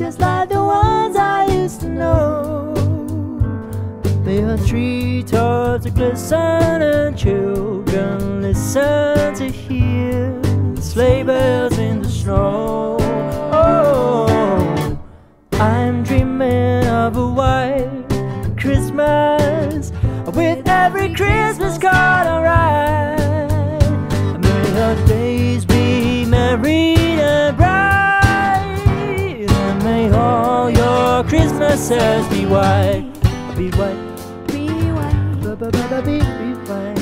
just like the ones I used to know. Her treetops glisten and children listen to hear sleigh bells in the snow. Oh, I'm dreaming of a white Christmas with every Christmas card your Christmases be white, be white, Be white, ba ba ba ba be be white, be white, be white, be white.